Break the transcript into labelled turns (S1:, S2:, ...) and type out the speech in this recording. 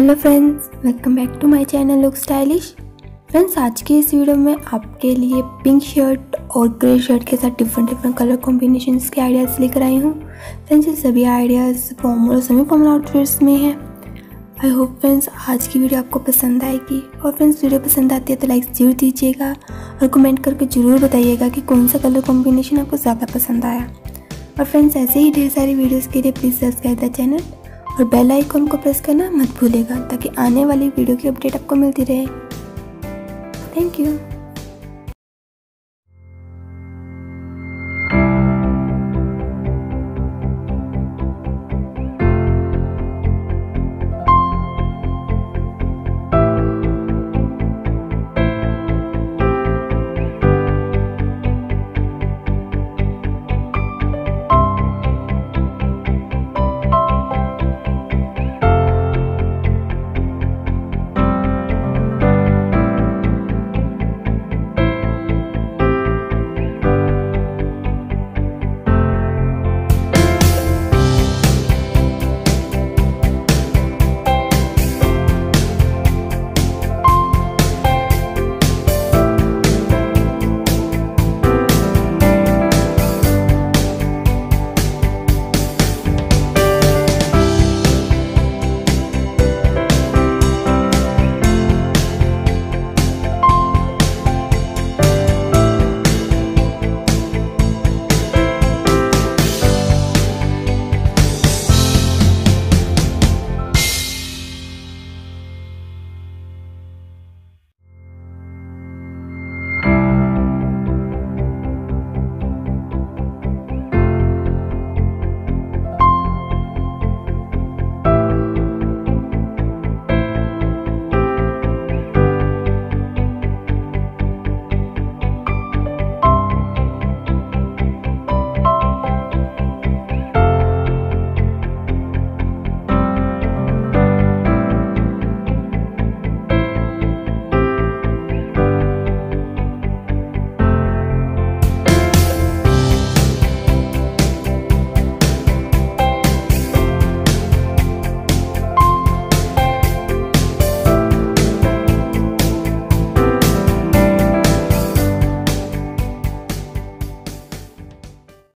S1: Hello friends welcome back to my channel look stylish friends आज के इस video में आपके लिए पिंक शर्ट और ग्रे शर्ट के साथ डिफरेंट डिफरेंट कलर कॉम्बिनेशन के आइडियाज़ लेकर आई हूँ। फ्रेंड्स ये सभी आइडियाज़ फॉर्मल और सेमी फॉर्मल आउटफिट्स में हैं। आई होप फ्रेंड्स आज की वीडियो आपको पसंद आएगी। और फ्रेंड्स वीडियो पसंद आती है तो लाइक ज़रूर दीजिएगा और कमेंट करके ज़रूर बताइएगा कि कौन सा कलर कॉम्बिनेशन आपको ज़्यादा पसंद आया। और फ्रेंड्स ऐसे ही ढेर सारी वीडियोज़ के लिए प्लीज़ सब्सक्राइब द चैनल और बेल आइकॉन को प्रेस करना मत भूलेगा ताकि आने वाली वीडियो की अपडेट आपको मिलती रहे। Thank you